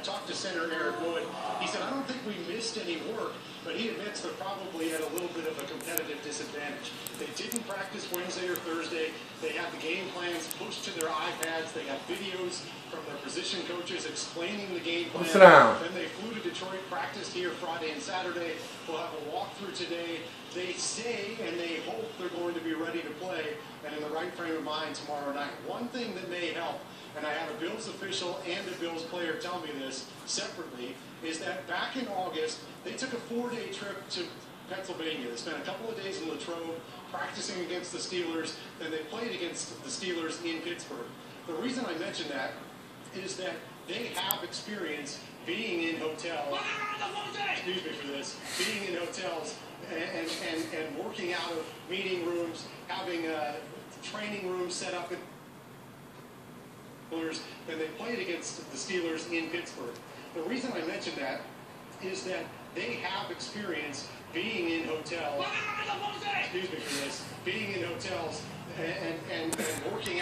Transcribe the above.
I talked to center Eric Wood. He said, I don't think we missed any work, but he admits they're probably at a little bit of a competitive disadvantage. They didn't practice Wednesday or Thursday. They had the game plans pushed to their iPads. They got videos from their position coaches explaining the game plan. Sit down. Then they flew to Detroit, practiced here Friday and Saturday. We'll have a walkthrough today. They say and they hope they're going to be ready to play and in the right frame of mind tomorrow night. One thing that may help, and I had a Bills official and a Bills player tell me this separately, is that back in August, they took a four-day trip to Pennsylvania. They spent a couple of days in Latrobe practicing against the Steelers, then they played against the Steelers in Pittsburgh. The reason I mention that is that they have experience being in hotels. Excuse me for this. Being in hotels and, and, and working out of meeting rooms, having a training room set up. Then they played against the Steelers in Pittsburgh. The reason I mention that is that they have experience being in hotels. Excuse me for this. Being in hotels and, and, and working out.